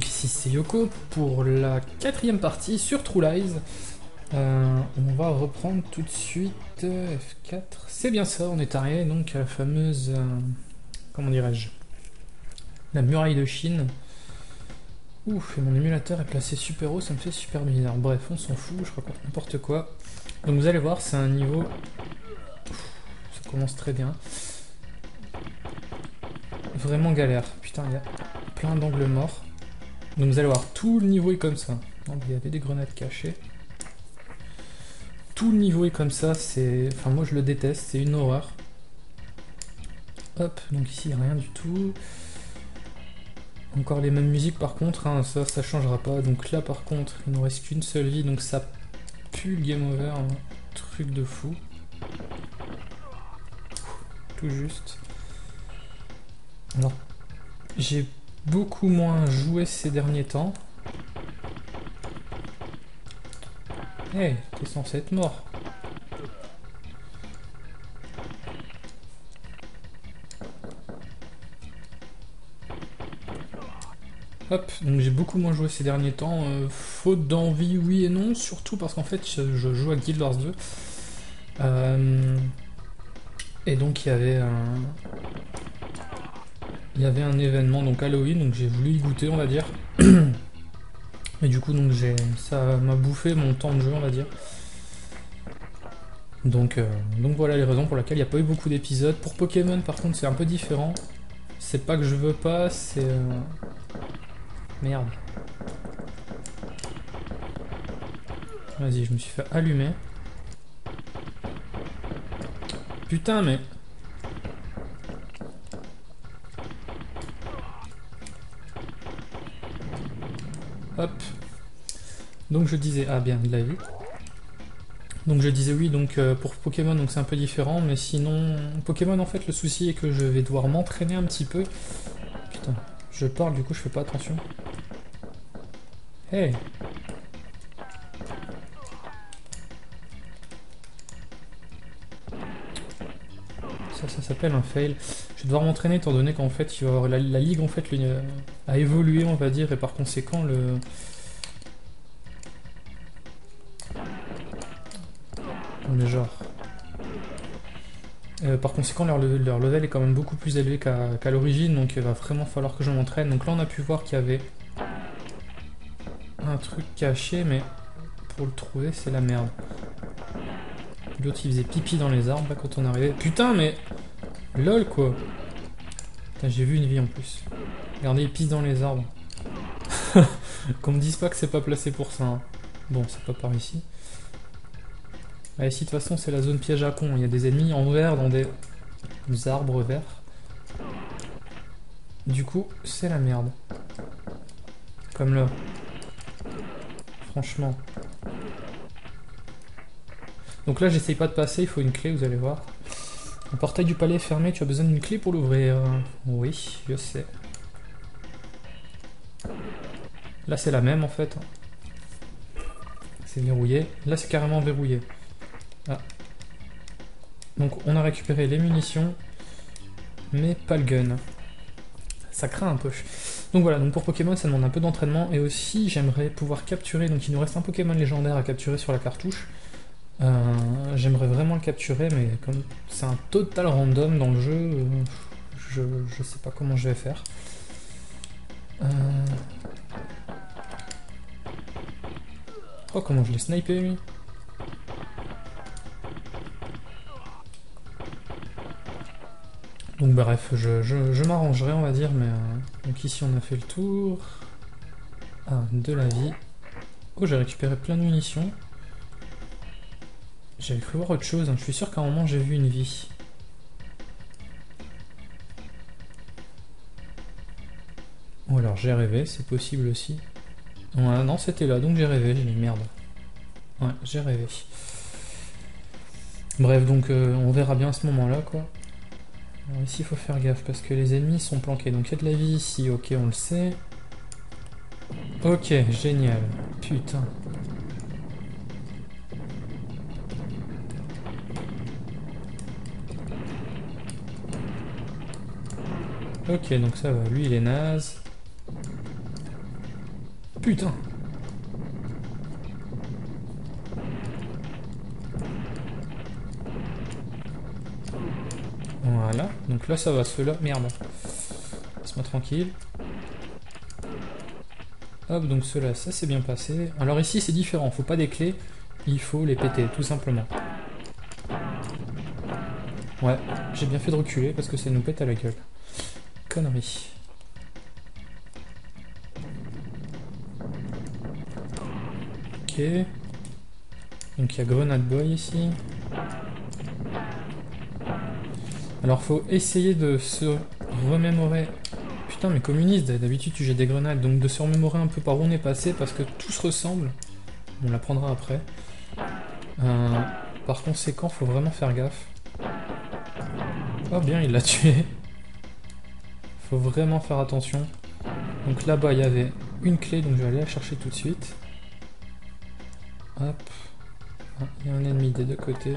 donc ici c'est Yoko pour la quatrième partie sur True Lies. Euh, on va reprendre tout de suite euh, F4. C'est bien ça, on est arrivé donc à la fameuse... euh, comment dirais-je La muraille de Chine. Ouf, et mon émulateur est placé super haut, ça me fait super bizarre. Bref, on s'en fout, je raconte n'importe quoi. Donc vous allez voir, c'est un niveau... Ça commence très bien. Vraiment galère. Putain, il y a plein d'angles morts. Donc vous allez voir, tout le niveau est comme ça. Il y avait des grenades cachées. Tout le niveau est comme ça, c'est... Enfin moi je le déteste, c'est une horreur. Hop, donc ici il a rien du tout. Encore les mêmes musiques par contre, hein, ça ça changera pas. Donc là par contre, il nous reste qu'une seule vie, donc ça pue le game over, un truc de fou. Tout juste. Alors, j'ai beaucoup moins joué ces derniers temps. Hey, t'es censé être mort. Hop, donc j'ai beaucoup moins joué ces derniers temps. euh, faute d'envie, oui et non. Surtout parce qu'en fait, je, je joue à Guild Wars 2. Euh, et donc il y avait un, il y avait un événement donc Halloween, donc j'ai voulu y goûter, on va dire. Mais du coup, donc j'ai, ça m'a bouffé mon temps de jeu, on va dire. Donc, euh, donc voilà les raisons pour lesquelles il n'y a pas eu beaucoup d'épisodes. Pour Pokémon, par contre, c'est un peu différent. C'est pas que je veux pas, c'est euh, merde. Vas-y, je me suis fait allumer. Putain, mais Donc je disais, ah bien, de la vie. Donc je disais oui, donc euh, pour Pokémon, donc c'est un peu différent, mais sinon, Pokémon en fait, le souci est que je vais devoir m'entraîner un petit peu. Putain, je parle, du coup je fais pas attention. Hey Ça, ça s'appelle un fail. Je vais devoir m'entraîner étant donné qu'en fait, il va avoir la, ligue en fait a évolué, on va dire, et par conséquent le. Genre. Euh, par conséquent, leur, le- leur level est quand même beaucoup plus élevé qu'à l'origine, donc il va vraiment falloir que je m'entraîne. Donc là, on a pu voir qu'il y avait un truc caché, mais pour le trouver, c'est la merde. L'autre, il faisait pipi dans les arbres là, quand on arrivait. Putain, mais. Lol, quoi. J'ai vu une vie en plus. Regardez, il pisse dans les arbres. Qu'on me dise pas que c'est pas placé pour ça. hein. Bon, c'est pas par ici. Ah, ici, de toute façon, c'est la zone piège à con. Il y a des ennemis en vert dans des arbres verts. Du coup, c'est la merde. Comme là. Franchement. Donc là, j'essaye pas de passer, il faut une clé, vous allez voir. Le portail du palais est fermé, tu as besoin d'une clé pour l'ouvrir. Oui, je sais. Là, c'est la même en fait. C'est verrouillé. Là, c'est carrément verrouillé. Ah. Donc, on a récupéré les munitions, mais pas le gun. Ça craint un peu. Donc voilà, donc pour Pokémon, ça demande un peu d'entraînement. Et aussi, j'aimerais pouvoir capturer. Donc, il nous reste un Pokémon légendaire à capturer sur la cartouche. Euh, j'aimerais vraiment le capturer, mais comme c'est un total random dans le jeu, euh, je, je sais pas comment je vais faire. Euh, Oh, comment je l'ai snipé, lui? Donc bref, je, je- m'arrangerai, on va dire, mais... euh, donc ici, on a fait le tour. Ah, de la vie. Oh, j'ai récupéré plein de munitions. J'avais cru voir autre chose, hein. je suis sûr qu'à un moment, j'ai vu une vie. Ou alors j'ai rêvé, c'est possible aussi. Ouais, non, c'était là, donc j'ai rêvé, j'ai dit merde. Ouais, j'ai rêvé. Bref, donc euh, on verra bien à ce moment-là, quoi. Ici, il faut faire gaffe parce que les ennemis sont planqués. Donc il y a de la vie ici, ok, on le sait. Ok, génial. Putain. Ok, donc ça va. Lui, il est naze. Putain donc là ça va, ceux-là... Merde. Laisse-moi tranquille. Hop, donc ceux-là, ça s'est bien passé. Alors ici c'est différent, faut pas des clés, il faut les péter, tout simplement. Ouais, j'ai bien fait de reculer parce que ça nous pète à la gueule. Connerie. Ok. Donc il y a Grenade Boy ici. Alors faut essayer de se remémorer... Putain mais communiste, d'habitude tu jettes des grenades, donc de se remémorer un peu par où on est passé parce que tout se ressemble. On l'apprendra après. Euh, par conséquent, faut vraiment faire gaffe. Oh bien, il l'a tué. Faut vraiment faire attention. Donc là-bas, il y avait une clé, donc je vais aller la chercher tout de suite. Hop. Ah, il y a un ennemi des deux côtés.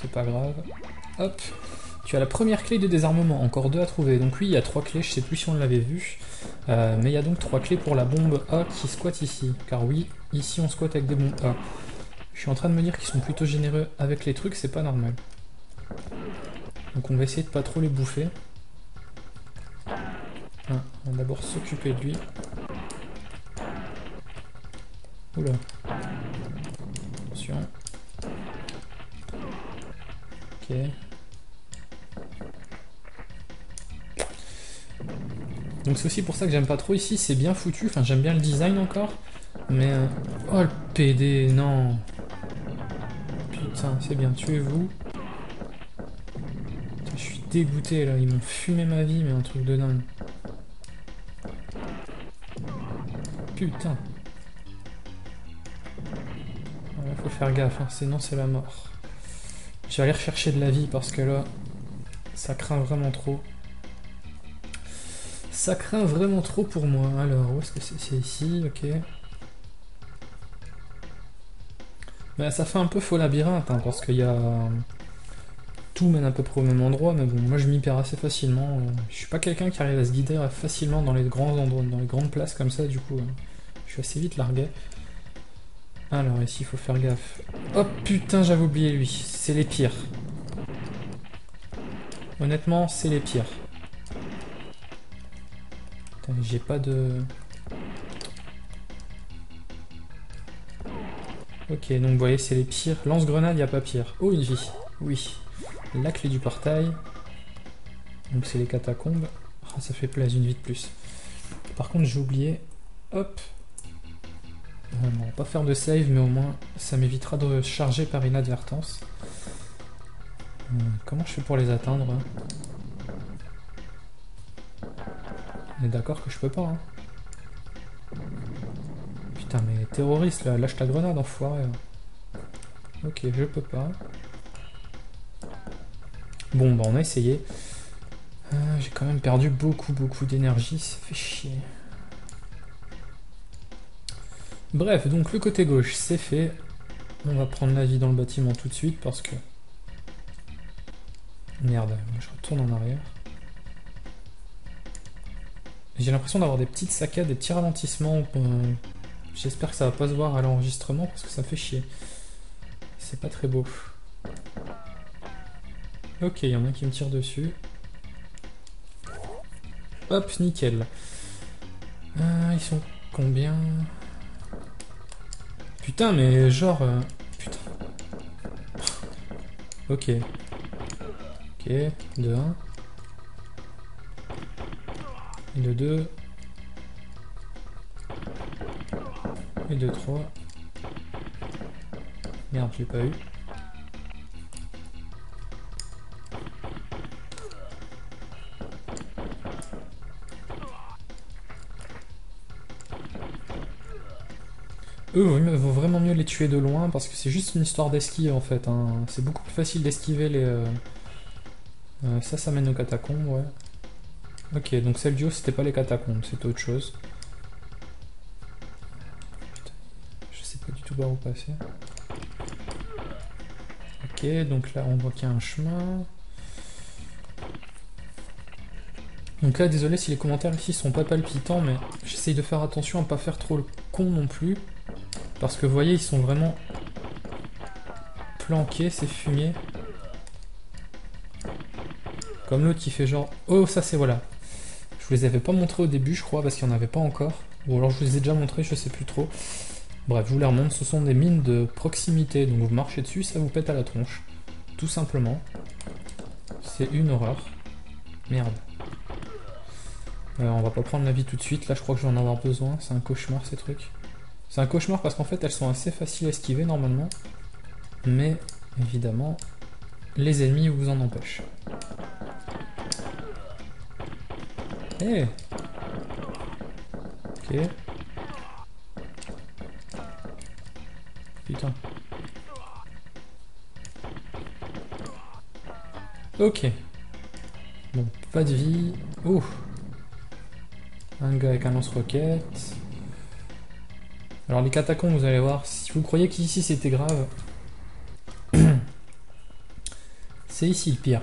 C'est pas grave. Hop. Tu as la première clé de désarmement, encore deux à trouver. Donc oui, il y a trois clés, je sais plus si on l'avait vu. Euh, mais il y a donc trois clés pour la bombe A qui squatte ici. Car oui, ici on squatte avec des bombes A. Je suis en train de me dire qu'ils sont plutôt généreux avec les trucs, c'est pas normal. Donc on va essayer de pas trop les bouffer. Ah, on va d'abord s'occuper de lui. Oula. Attention. Donc c'est aussi pour ça que j'aime pas trop ici, c'est bien foutu, enfin j'aime bien le design encore, mais... Euh, oh le PD, non Putain, c'est bien, tuez-vous. Je suis dégoûté là, ils m'ont fumé ma vie, mais un truc de dingue. Putain. Faut faire gaffe, hein, sinon c'est la mort. Je vais aller rechercher de la vie parce que là, ça craint vraiment trop. Ça craint vraiment trop pour moi. Alors, où est-ce que c'est? C'est ici, ok. Mais ça fait un peu faux labyrinthe, hein, parce qu'il y a... Tout mène à peu près au même endroit, mais bon, moi je m'y perds assez facilement. Je suis pas quelqu'un qui arrive à se guider facilement dans les grands endroits, dans les grandes places comme ça, du coup, je suis assez vite largué. Alors, ici, il faut faire gaffe. Oh putain, j'avais oublié lui. C'est les pires. Honnêtement, c'est les pires. J'ai pas de... Ok, donc vous voyez, c'est les pires. Lance-grenade, il a pas pire. Oh, une vie. Oui. La clé du portail. Donc c'est les catacombes. Ah, ça fait plaisir, une vie de plus. Par contre, j'ai oublié... Hop. On va pas faire de save, mais au moins, ça m'évitera de charger par inadvertance. Euh, comment je fais pour les atteindre hein? On est d'accord que je peux pas, hein? Putain, mais terroriste, là, lâche ta grenade, enfoiré. Ok, je peux pas. Bon, bah on a essayé. Euh, j'ai quand même perdu beaucoup, beaucoup d'énergie, ça fait chier. Bref, donc le côté gauche, c'est fait. On va prendre la vie dans le bâtiment tout de suite parce que... Merde, je retourne en arrière. J'ai l'impression d'avoir des petites saccades, des petits ralentissements. J'espère que ça va pas se voir à l'enregistrement parce que ça fait chier. C'est pas très beau. Ok, il y en a qui me tire dessus. Hop, nickel. Euh, ils sont combien? Putain, mais genre... Euh, putain. Ok. Ok, 2, 1. Et de 2. Et de 3. Merde, je l'ai pas eu. Eux, il vaut vraiment mieux les tuer de loin parce que c'est juste une histoire d'esquive en fait. Hein. C'est beaucoup plus facile d'esquiver les... Euh, euh, ça, ça mène aux catacombes, ouais. Ok, donc celle duo, c'était pas les catacombes, c'était autre chose. Je sais pas du tout par où passer. Ok, donc là on voit qu'il y a un chemin. Donc là, désolé si les commentaires ici sont pas palpitants, mais j'essaye de faire attention à pas faire trop le con non plus. Parce que vous voyez, ils sont vraiment planqués, ces fumiers. Comme l'autre qui fait genre... Oh, ça c'est voilà. Je vous les avais pas montrés au début, je crois, parce qu'il n'y en avait pas encore. Ou alors je vous les ai déjà montrés, je sais plus trop. Bref, je vous les remonte. Ce sont des mines de proximité, donc vous marchez dessus, ça vous pète à la tronche. Tout simplement. C'est une horreur. Merde. Euh, on va pas prendre la vie tout de suite, là je crois que je vais en avoir besoin. C'est un cauchemar ces trucs. C'est un cauchemar parce qu'en fait elles sont assez faciles à esquiver normalement. Mais évidemment, les ennemis vous en empêchent. Eh Ok. Putain. Ok. Bon, pas de vie. Ouh. Un gars avec un lance-roquette. Alors les catacombes, vous allez voir, si vous croyez qu'ici c'était grave, c'est ici le pire.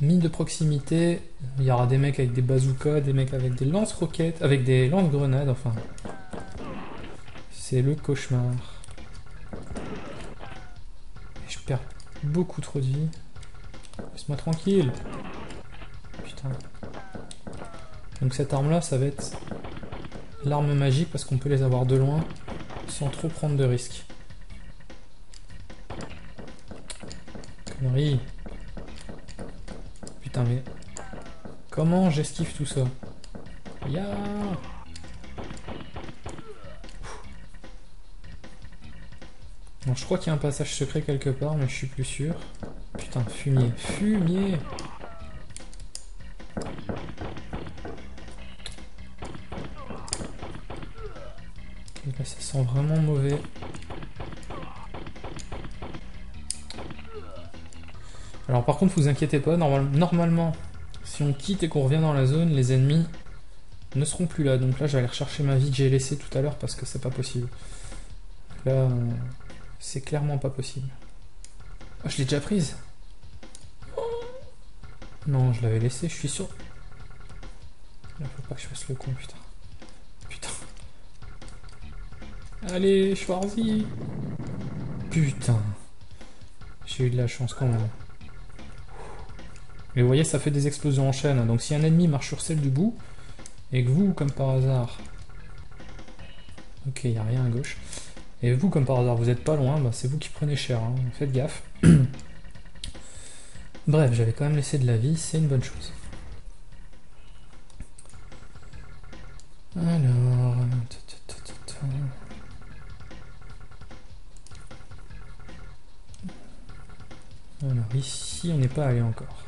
Mine de proximité, il y aura des mecs avec des bazookas, des mecs avec des lance-roquettes, avec des lance-grenades, enfin. C'est le cauchemar. Je perds beaucoup trop de vie. Laisse-moi tranquille. Putain. Donc cette arme là, ça va être l'arme magique parce qu'on peut les avoir de loin sans trop prendre de risques. Connerie. Putain mais... Comment j'esquive tout ça? Ya Bon, je crois qu'il y a un passage secret quelque part, mais je suis plus sûr. Putain, fumier. Fumier ça sent vraiment mauvais. Alors par contre, vous inquiétez pas, normalement, si on quitte et qu'on revient dans la zone, les ennemis ne seront plus là. Donc là, j'allais rechercher ma vie que j'ai laissée tout à l'heure parce que c'est pas possible. Là, c'est clairement pas possible. Oh, je l'ai déjà prise Non, je l'avais laissée, je suis sûr. Là, faut pas que je fasse le con. Putain. Allez, Schwarzy Putain. J'ai eu de la chance quand même. Mais vous voyez, ça fait des explosions en chaîne. Donc si un ennemi marche sur celle du bout, et que vous, comme par hasard... Ok, il n'y a rien à gauche. Et vous, comme par hasard, vous êtes pas loin, bah, c'est vous qui prenez cher. Hein. Faites gaffe. Bref, j'avais quand même laissé de la vie, c'est une bonne chose. Alors on n'est pas allé encore.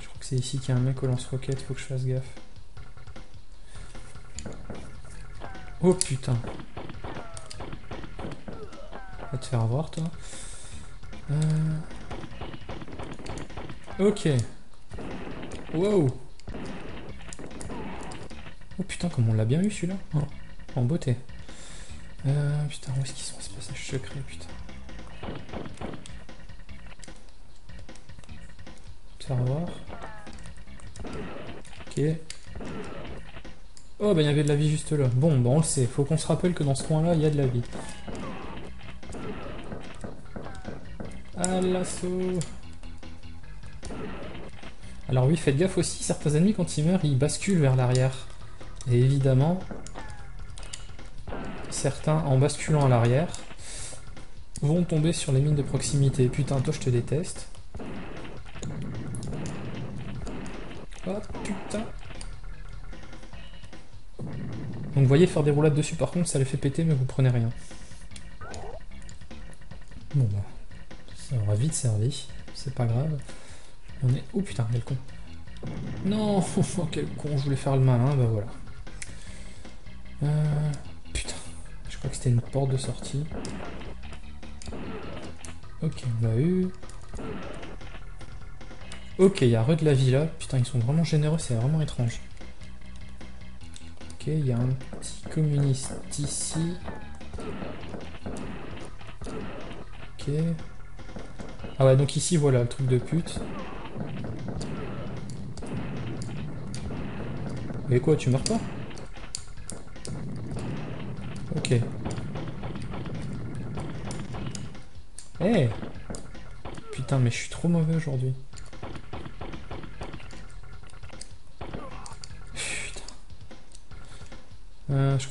Je crois que c'est ici qu'il y a un mec au lance-roquette, faut que je fasse gaffe. Oh putain. Va te faire avoir toi. Euh... Ok. Wow. Oh putain, comme on l'a bien eu celui-là. Oh, en beauté. Euh, putain, où est-ce qu'ils sont ce passage secret, putain. Ok. Oh bah il y avait de la vie juste là. Bon, bah on le sait. Faut qu'on se rappelle que dans ce coin-là, il y a de la vie. À l'assaut. Alors oui, faites gaffe aussi, certains ennemis quand ils meurent, ils basculent vers l'arrière. Et évidemment, certains, en basculant à l'arrière, vont tomber sur les mines de proximité. Putain, toi je te déteste. Voyez, faire des roulades dessus par contre, ça les fait péter, mais vous prenez rien. Bon bah, ça aura vite servi, c'est pas grave. On est... Oh putain, quel con. Non, quel con, je voulais faire le malin, bah voilà. Euh, putain, je crois que c'était une porte de sortie. Ok, on l'a eu. Ok, il y a re de la vie là. Putain, ils sont vraiment généreux, c'est vraiment étrange. Ok, il y a un petit communiste ici. Ok. Ah ouais, donc ici, voilà, le truc de pute. Et quoi, tu meurs pas? Ok. Eh Putain, mais je suis trop mauvais aujourd'hui.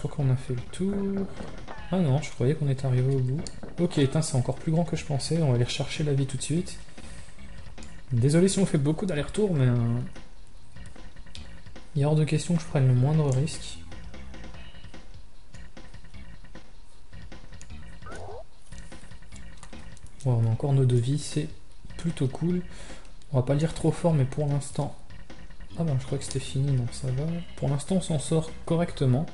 Crois qu'on a fait le tour. Ah non, je croyais qu'on était arrivé au bout. Ok, c'est encore plus grand que je pensais. On va aller rechercher la vie tout de suite. Désolé si on fait beaucoup d'allers-retours, mais... Euh, il est hors de question que je prenne le moindre risque. on a encore nos devis, c'est plutôt cool. On va pas le dire trop fort, mais pour l'instant... Ah ben, je crois que c'était fini, donc ça va. Pour l'instant, on s'en sort correctement.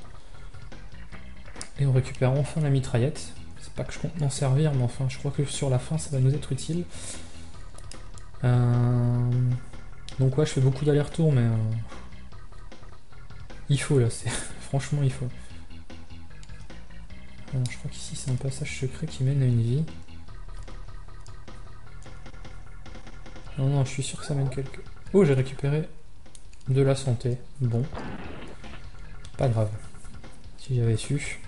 Et on récupère enfin la mitraillette. C'est pas que je compte m'en servir, mais enfin, je crois que sur la fin, ça va nous être utile. Euh, donc ouais, je fais beaucoup d'allers-retours, mais... Euh, il faut, là. Franchement, il faut. je crois qu'ici, c'est un passage secret qui mène à une vie. Non, non, je suis sûr que ça mène quelque... Oh, j'ai récupéré de la santé. Bon. Pas grave. Si j'avais su.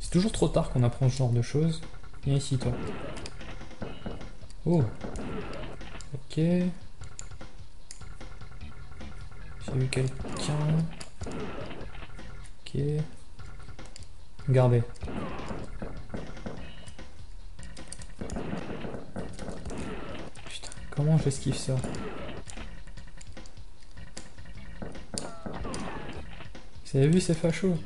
C'est toujours trop tard qu'on apprend ce genre de choses. Viens ici, toi. Oh. Ok. J'ai vu quelqu'un. Ok. Gardez. Putain, comment j'esquive ça Vous avez vu ces fachos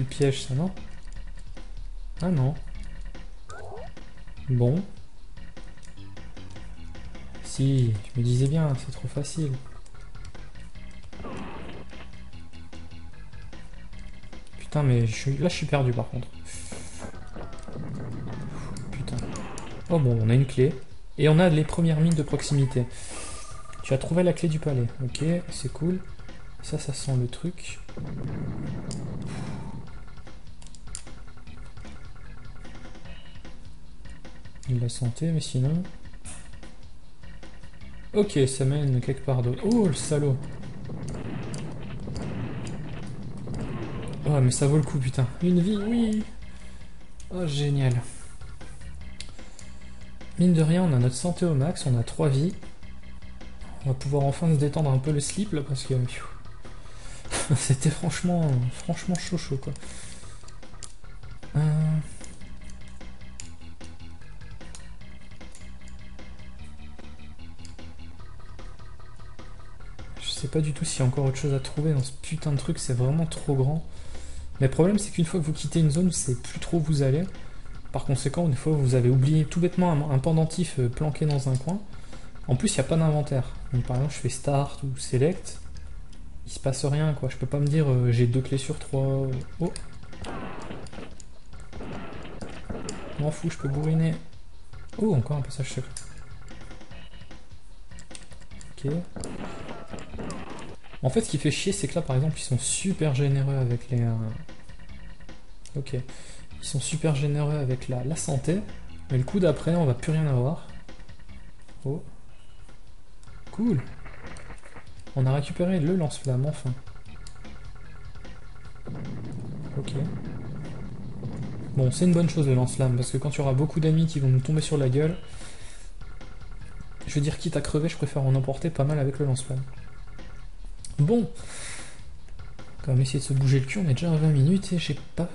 le piège, ça, non? Ah non. Bon. Si, je me disais bien, c'est trop facile. Putain, mais je suis... là, je suis perdu, par contre. Putain. Oh bon, on a une clé. Et on a les premières mines de proximité. Tu as trouvé la clé du palais. Ok, c'est cool. Ça, ça sent le truc. La santé, mais sinon... Ok, ça mène quelque part d'autre. Oh, le salaud Oh, mais ça vaut le coup, putain. Une vie, oui Oh, génial. Mine de rien, on a notre santé au max, on a trois vies. On va pouvoir enfin se détendre un peu le slip, là, parce que... C'était franchement... Franchement chaud chaud, quoi. Pas du tout s'il y a encore autre chose à trouver dans ce putain de truc, c'est vraiment trop grand. Mais le problème, c'est qu'une fois que vous quittez une zone, c'est plus trop où vous allez. Par conséquent, une fois vous avez oublié tout bêtement un, pendentif euh, planqué dans un coin, en plus, il n'y a pas d'inventaire. Donc par exemple, je fais Start ou Select, il se passe rien, quoi. Je peux pas me dire euh, j'ai deux clés sur trois. Oh M'en fous, je peux bourriner. Oh, encore un passage secret. Ok. En fait, ce qui fait chier, c'est que là, par exemple, ils sont super généreux avec les... Euh, ok. Ils sont super généreux avec la, santé. Mais le coup d'après, on va plus rien avoir. Oh. Cool. On a récupéré le lance-flamme, enfin. Ok. Bon, c'est une bonne chose le lance-flamme, parce que quand il y aura beaucoup d'amis qui vont nous tomber sur la gueule, je veux dire, quitte à crever, je préfère en emporter pas mal avec le lance-flamme. Bon. On va essayer de se bouger le cul, on est déjà à 20 minutes et j'ai pas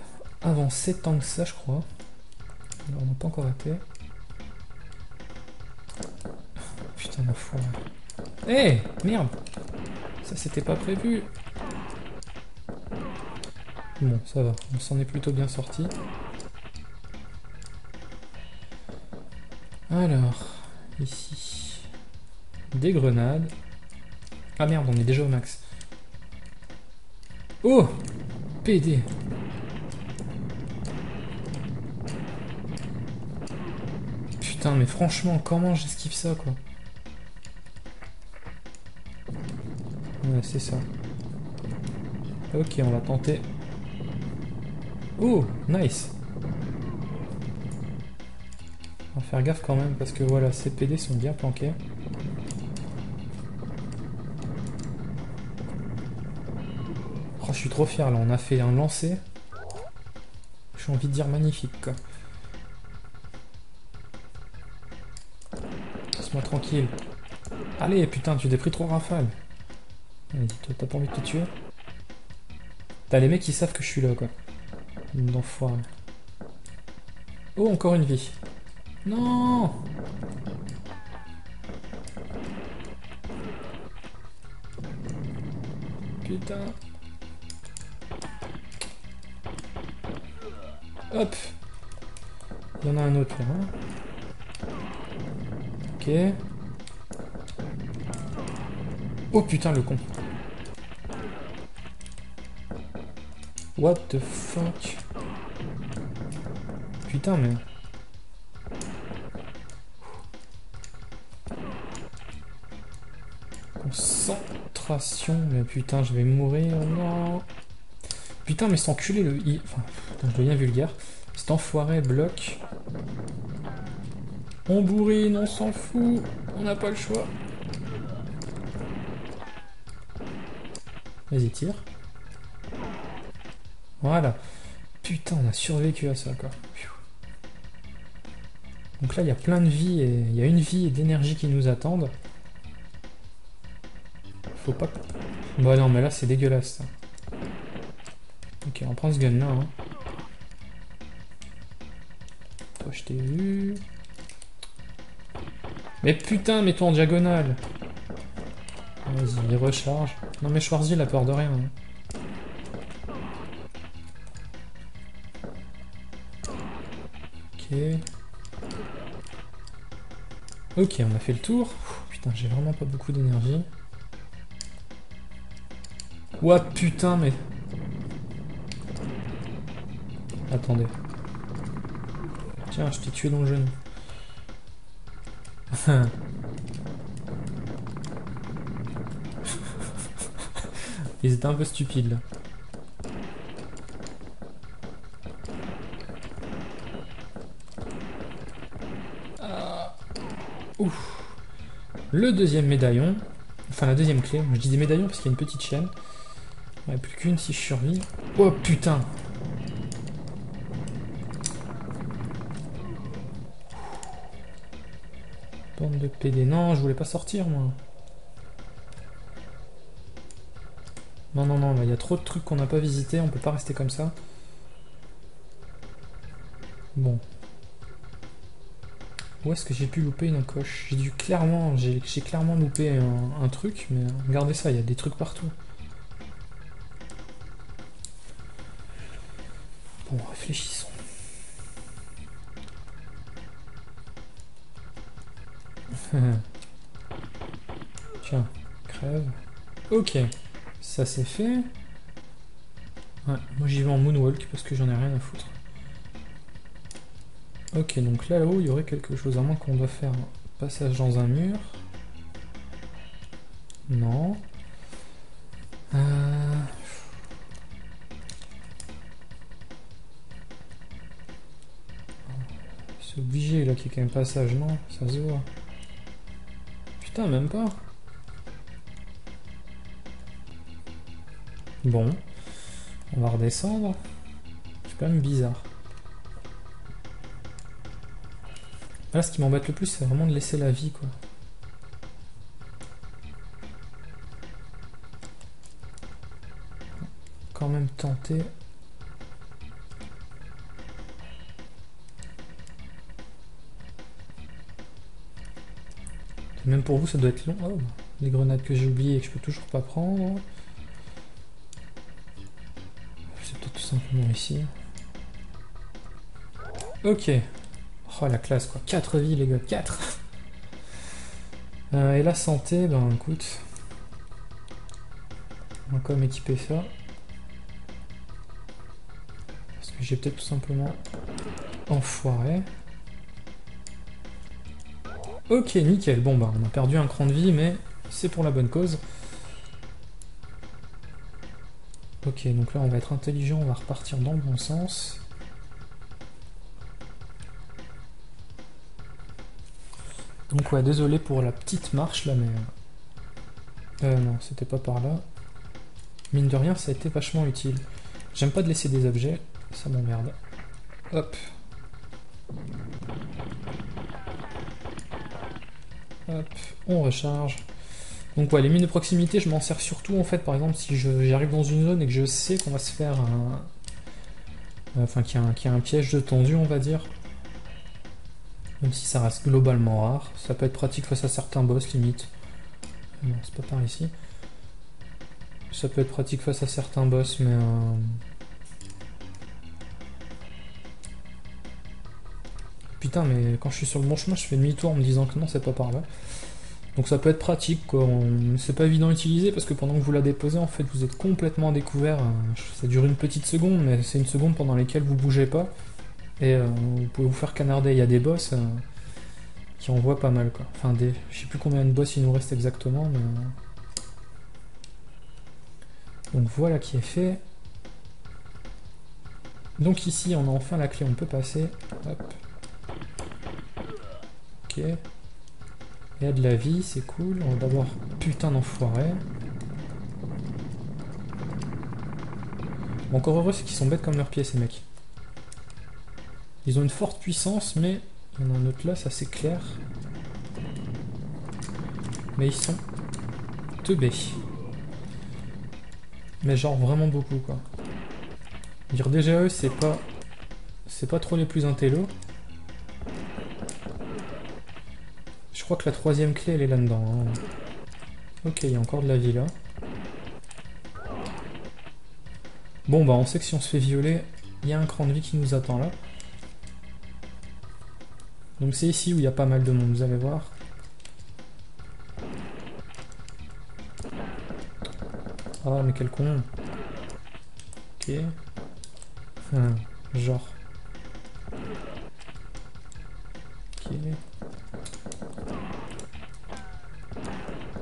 avancé tant que ça, je crois. on n'a pas encore été. Putain, la foi. Eh Merde Ça, c'était pas prévu Bon, ça va, on s'en est plutôt bien sorti. Alors, ici, des grenades. Ah merde, on est déjà au max. Oh PD Putain, mais franchement, comment j'esquive ça, quoi Ouais, c'est ça. Ok, on va tenter. Oh, nice On va faire gaffe quand même parce que voilà, ces PD sont bien planqués. Suis trop fier là, on a fait un lancer. J'ai envie de dire magnifique quoi. Laisse-moi tranquille. Allez, putain, tu t'es pris trois rafales. T'as pas envie de te tuer? T'as les mecs qui savent que je suis là, quoi. D'enfoiré. Oh, encore une vie. Non Putain. Hop Il y en a un autre là. Hein. ok. Oh putain le con. What the fuck? Putain mais... Concentration, mais putain je vais mourir, non Putain mais c'est enculé le... Enfin, putain, je deviens vulgaire. Cet enfoiré bloc. On bourrine, on s'en fout, on n'a pas le choix. Vas-y, tire. Voilà. Putain, on a survécu à ça, quoi. Donc là, il y a plein de vie et il y a une vie et d'énergie qui nous attendent. Faut pas... Bah non, mais là, c'est dégueulasse, ça. Ok, on prend ce gun-là, hein. Mais putain, mets-toi en diagonale Vas-y, recharge. Non mais Schwarzy, il a peur de rien. Hein. Ok. Ok, on a fait le tour. putain, j'ai vraiment pas beaucoup d'énergie. Ouah, putain, mais... Attendez. Je t'ai tué dans le genou. Ils étaient un peu stupides là. Ah. Ouf. Le deuxième médaillon. Enfin la deuxième clé. Je dis des médaillons parce qu'il y a une petite chaîne. Il n'y a plus qu'une si je survis. Oh putain de PD. Non, je voulais pas sortir moi. Non, non, non, il y a trop de trucs qu'on n'a pas visités, on peut pas rester comme ça. Bon. Où est-ce que j'ai pu louper une coche? J'ai dû clairement, j'ai clairement loupé un, truc, mais regardez ça, il y a des trucs partout. Ok. Ça c'est fait. Ouais, moi j'y vais en moonwalk parce que j'en ai rien à foutre. Ok, donc là-haut, il y aurait quelque chose, à moins qu'on doit faire passage dans un mur. Non. Euh... C'est obligé là qu'il y ait quand même passage, non? Ça se voit. Putain, même pas. Bon. On va redescendre. C'est quand même bizarre. Là, ce qui m'embête le plus, c'est vraiment de laisser la vie, quoi. Quand même tenter. Même pour vous, ça doit être long. Oh, les grenades que j'ai oubliées et que je peux toujours pas prendre. Simplement ici. Ok. Oh la classe quoi. 4 vies les gars. 4 euh, Et la santé, ben écoute. On va quand même équiper ça. Parce que j'ai peut-être tout simplement enfoiré. Ok, nickel. Bon bah on a perdu un cran de vie, mais c'est pour la bonne cause. Ok, donc là on va être intelligent, on va repartir dans le bon sens. Donc ouais, désolé pour la petite marche là, mais... Euh, non, c'était pas par là. Mine de rien, ça a été vachement utile. J'aime pas de laisser des objets, ça m'emmerde. Hop. Hop, on recharge. Donc ouais, les mines de proximité, je m'en sers surtout en fait, par exemple, si j'arrive dans une zone et que je sais qu'on va se faire un... Enfin, qu'il y, a un piège de tendu, on va dire. Même si ça reste globalement rare. Ça peut être pratique face à certains boss, limite. Non, c'est pas par ici. Ça peut être pratique face à certains boss, mais... Euh, Putain, mais quand je suis sur le bon chemin, je fais demi-tour en me disant que non, c'est pas par là. Donc ça peut être pratique, quoi. C'est pas évident à utiliser parce que pendant que vous la déposez, en fait, vous êtes complètement découvert. Ça dure une petite seconde, mais c'est une seconde pendant laquelle vous bougez pas. Et euh, vous pouvez vous faire canarder. Il y a des boss euh, qui envoient pas mal, quoi. Enfin, des... je sais plus combien de boss il nous reste exactement, mais... Euh. Donc voilà qui est fait. Donc ici, on a enfin la clé, on peut passer. Hop. Ok. Il y a de la vie, c'est cool. On va d'abord... Putain d'enfoiré. Encore heureux, c'est qu'ils sont bêtes comme leurs pieds, ces mecs. Ils ont une forte puissance, mais... Il y en a un autre là, ça c'est clair. Mais ils sont teubés. Mais genre vraiment beaucoup, quoi. Dire déjà eux, c'est pas... C'est pas trop les plus intello. Crois que la troisième clé, elle est là-dedans. Hein. Ok, il y a encore de la vie là. Bon, bah on sait que si on se fait violer, il y a un cran de vie qui nous attend là. Donc c'est ici où il y a pas mal de monde, vous allez voir. Ah, mais quel con. Ok. Genre.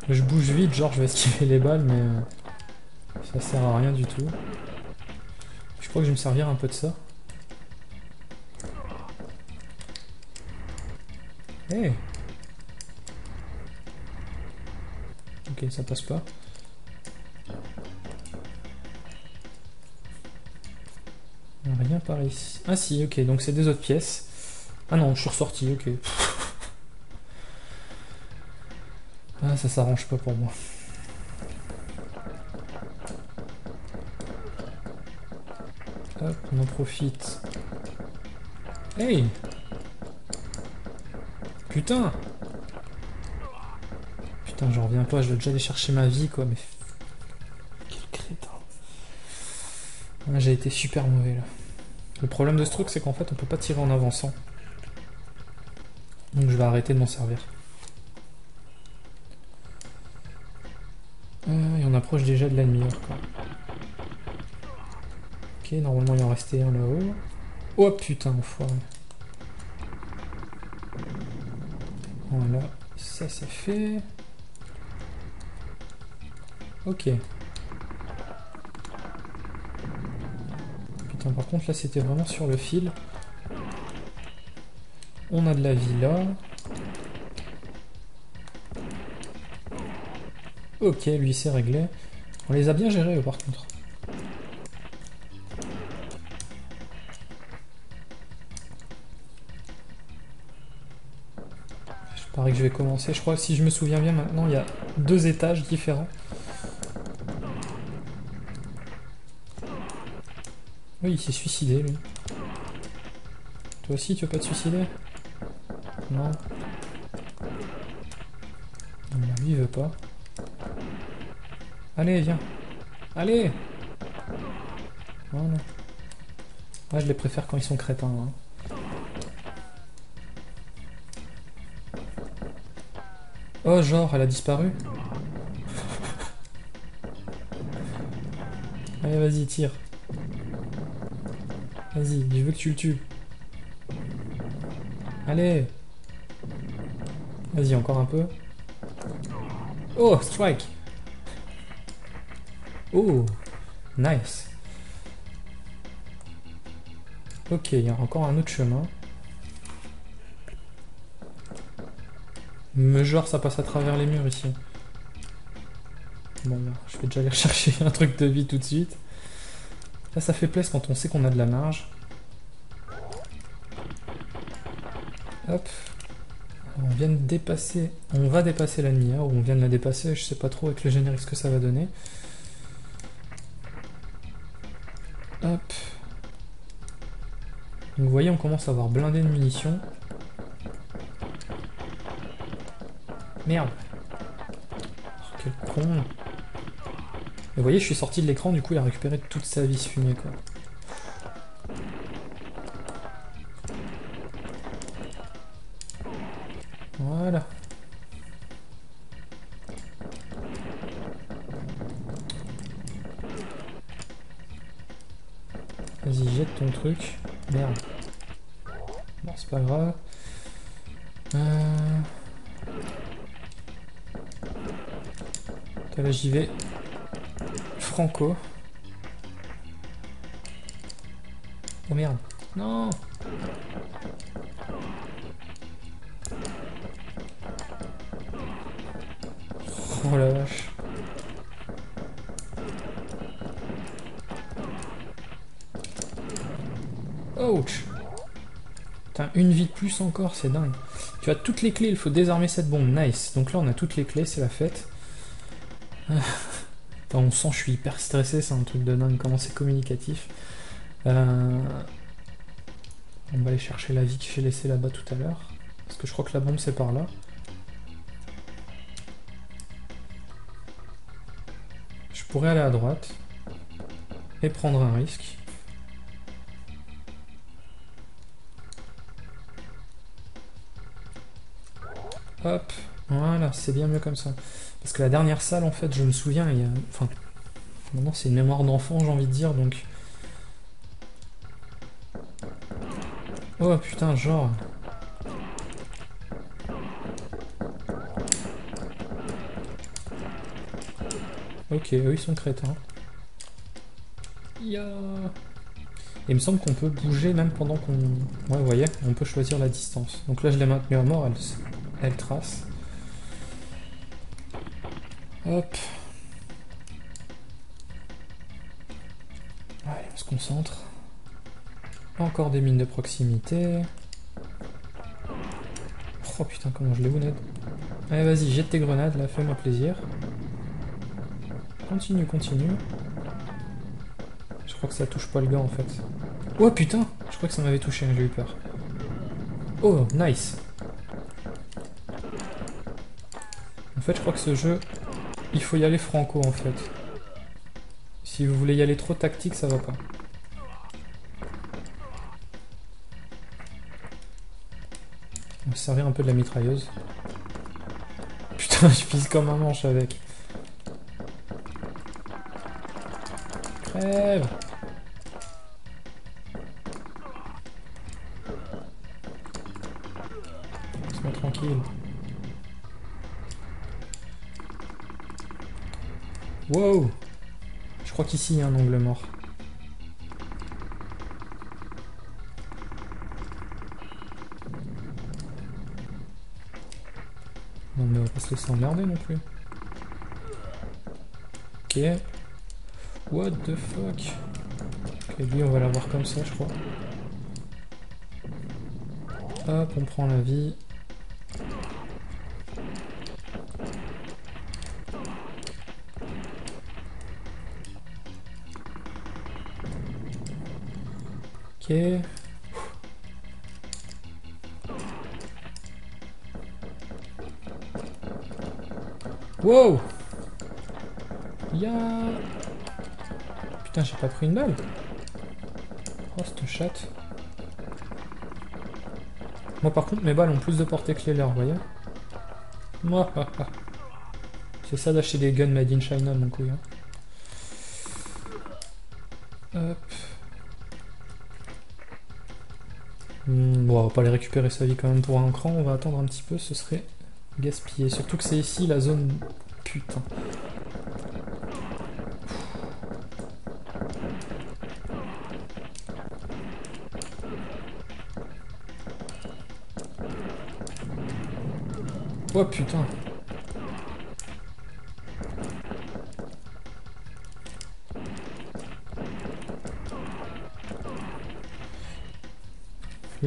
Je bouge vite, genre je vais esquiver les balles, mais euh, ça sert à rien du tout. Je crois que je vais me servir un peu de ça. Hey Ok, ça passe pas. Rien par ici. Ah si, ok, donc c'est des autres pièces. Ah non, je suis ressorti, ok. Ah, ça s'arrange pas pour moi. Hop, on en profite. Hey Putain Putain, j'en reviens pas, je vais déjà aller chercher ma vie, quoi, mais... Quel crétin. Ah, J'ai été super mauvais, là. Le problème de ce truc, c'est qu'en fait, on peut pas tirer en avançant. Donc je vais arrêter de m'en servir. Approche déjà de l'ennemi. Ok, normalement il en restait un là-haut. Oh putain, enfoiré. Voilà, ça c'est fait. Ok. Putain, par contre là c'était vraiment sur le fil. On a de la vie là. Ok, lui c'est réglé. On les a bien gérés par contre. Je parie que je vais commencer. Je crois que si je me souviens bien maintenant, il y a deux étages différents. Oui, il s'est suicidé lui. Toi aussi, tu veux pas te suicider? Non. Non, lui il veut pas. Allez, viens. Allez Voilà. Ouais, je les préfère quand ils sont crétins. Hein. Oh, genre, elle a disparu Allez, vas-y, tire. Vas-y, je veux que tu le tues. Allez Vas-y, encore un peu. Oh, strike Oh, nice. Ok, il y a encore un autre chemin. Mais genre, ça passe à travers les murs ici. Bon, bah, je vais déjà aller rechercher un truc de vie tout de suite. Là, ça fait plaisir quand on sait qu'on a de la marge. Hop. On vient de dépasser... On va dépasser la lumière, ou on vient de la dépasser, je sais pas trop avec le générique ce que ça va donner. Vous voyez, on commence à avoir blindé de munitions. Merde. Quel con. vous voyez, je suis sorti de l'écran, du coup il a récupéré toute sa vie ce fumier quoi. Voilà. Vas-y, jette ton truc. C'est pas grave. Euh... Là, j'y vais. Franco. Oh merde. Non Oh la vache. Ouch Putain, une vie de plus encore, c'est dingue. Tu as toutes les clés, il faut désarmer cette bombe. Nice. Donc là, on a toutes les clés, c'est la fête. on sent, je suis hyper stressé, c'est un truc de dingue, comment c'est communicatif. Euh, on va aller chercher la vie que j'ai laissée là-bas tout à l'heure. Parce que je crois que la bombe c'est par là. Je pourrais aller à droite. Et prendre un risque. Hop, voilà, c'est bien mieux comme ça. Parce que la dernière salle, en fait, je me souviens, il y a... Enfin, maintenant c'est une mémoire d'enfant, j'ai envie de dire, donc... Oh putain, genre... Ok, eux ils sont crétins. Ya il me semble qu'on peut bouger même pendant qu'on... Ouais, vous voyez, on peut choisir la distance. Donc là, je l'ai maintenu à mort, elle, elle trace. Hop. Allez, on se concentre. Encore des mines de proximité. Oh putain, comment je les grenade. Allez, vas-y, jette tes grenades, là, fais-moi plaisir. Continue, continue. Je crois que ça touche pas le gars, en fait. Oh putain Je crois que ça m'avait touché, j'ai eu peur. Oh, nice En fait, je crois que ce jeu, il faut y aller franco en fait. Si vous voulez y aller trop tactique, ça va pas. On va servir un peu de la mitrailleuse. Putain, je pisse comme un manche avec. Crève Y a un angle mort. Non mais on va pas se laisser emmerder non plus. Ok. What the fuck? Ok, lui on va l'avoir comme ça je crois. Hop, on prend la vie. Wow Ya Putain, j'ai pas pris une balle. Oh, cette chatte. Moi, par contre, mes balles ont plus de portée que les leurs, vous voyez Moi, C'est ça d'acheter des guns made in China, mon couille. Pas les récupérer sa vie quand même pour un cran, on va attendre un petit peu, ce serait gaspillé. Surtout que c'est ici la zone... Putain. Oh putain.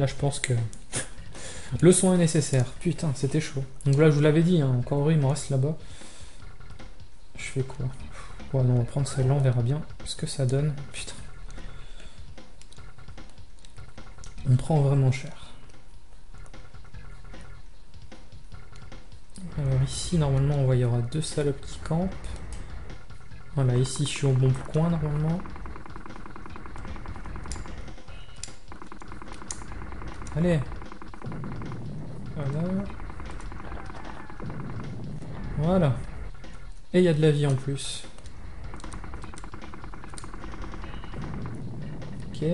Là, je pense que le son est nécessaire. Putain, c'était chaud. Donc là, je vous l'avais dit, hein, encore il me reste là-bas. Je fais quoi? Ouais, non, on va prendre celle-là, on verra bien ce que ça donne. Putain. On prend vraiment cher. Alors ici, normalement, on il y aura deux salopes qui campent. Voilà, ici, je suis au bon coin, normalement. Allez Voilà. Voilà. Et il y a de la vie en plus. Ok.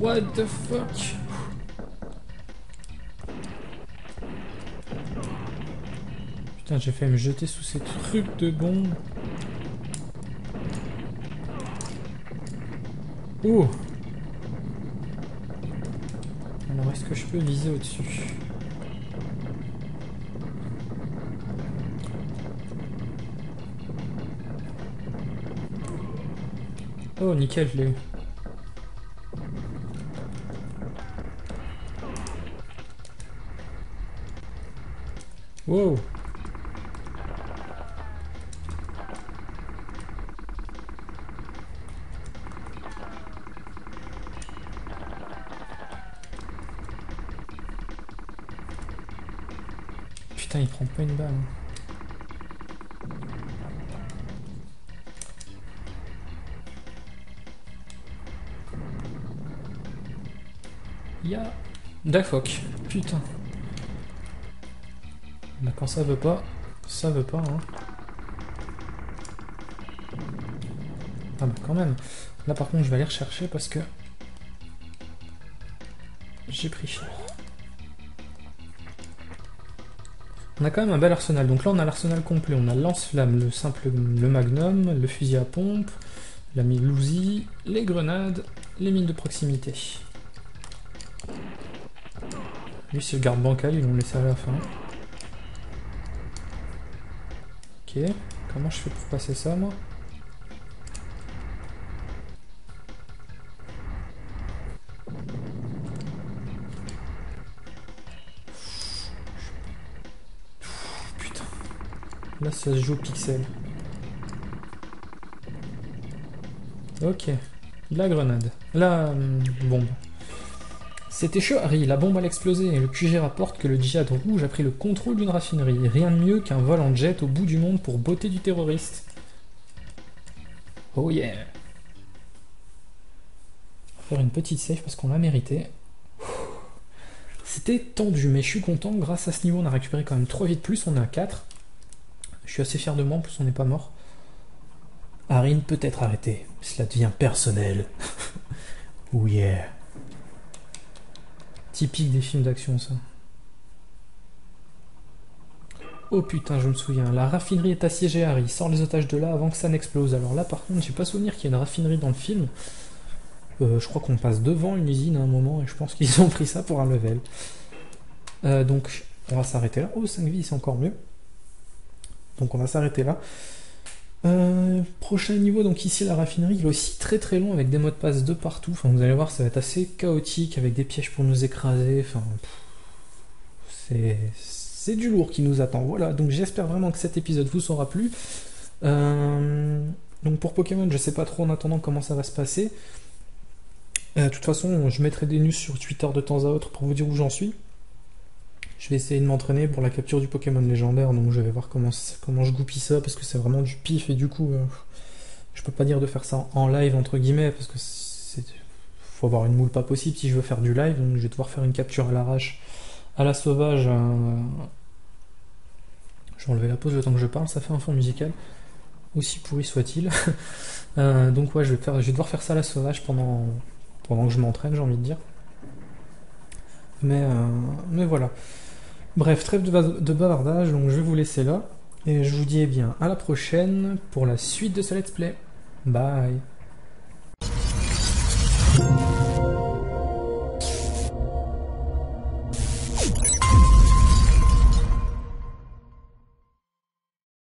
What the fuck? Putain, j'ai fait me jeter sous ces trucs de bombes. Oh Alors, est-ce que je peux viser au-dessus? Oh, nickel, je l'ai eu. Wow Dafoc. Putain. Bah quand ça veut pas, ça veut pas hein. Ah bah quand même. Là par contre je vais aller rechercher parce que j'ai pris cher. On a quand même un bel arsenal. Donc là on a l'arsenal complet. On a lance-flamme, le simple, le magnum, le fusil à pompe, la milousie, les grenades, les mines de proximité. Lui c'est le garde bancal, ils l'ont laissé à la fin. Ok, comment je fais pour passer ça moi? Putain. Là ça se joue au pixel. Ok. La grenade. La hum, bombe. C'était chaud, Harry, la bombe a explosé et le QG rapporte que le djihad rouge a pris le contrôle d'une raffinerie. Rien de mieux qu'un vol en jet au bout du monde pour botter du terroriste. Oh yeah On va faire une petite save parce qu'on l'a mérité. C'était tendu, mais je suis content. Grâce à ce niveau, on a récupéré quand même 3 vies de plus. On est à 4. Je suis assez fier de moi, en plus on n'est pas mort. Harin peut être arrêté. Cela devient personnel. oh yeah Des films d'action, ça. Oh putain, je me souviens. La raffinerie est assiégée, Harry. Sors les otages de là avant que ça n'explose. Alors là, par contre, j'ai pas souvenir qu'il y ait une raffinerie dans le film. Euh, je crois qu'on passe devant une usine à un moment et je pense qu'ils ont pris ça pour un level. Euh, donc, on va s'arrêter là. Oh, 5 vies, c'est encore mieux. Donc, on va s'arrêter là. Euh, prochain niveau, donc ici la raffinerie, il est aussi très très long avec des mots de passe de partout. Enfin, vous allez voir, ça va être assez chaotique avec des pièges pour nous écraser. Enfin, c'est du lourd qui nous attend. Voilà, donc j'espère vraiment que cet épisode vous sera plu. Euh, donc pour Pokémon, je sais pas trop en attendant comment ça va se passer. Euh, de toute façon, je mettrai des news sur Twitter de temps à autre pour vous dire où j'en suis. Je vais essayer de m'entraîner pour la capture du Pokémon légendaire, donc je vais voir comment, comment je goupille ça, parce que c'est vraiment du pif, et du coup, euh, je peux pas dire de faire ça en live, entre guillemets, parce que faut avoir une moule pas possible si je veux faire du live, donc je vais devoir faire une capture à l'arrache, à la sauvage. Euh, je vais enlever la pause le temps que je parle, ça fait un fond musical, aussi pourri soit-il. Euh, donc ouais, je vais, devoir faire ça à la sauvage pendant, pendant que je m'entraîne, j'ai envie de dire. Mais, mais voilà. Bref, trêve de bavardage, donc je vais vous laisser là. Et je vous dis eh bien à la prochaine pour la suite de ce let's play. Bye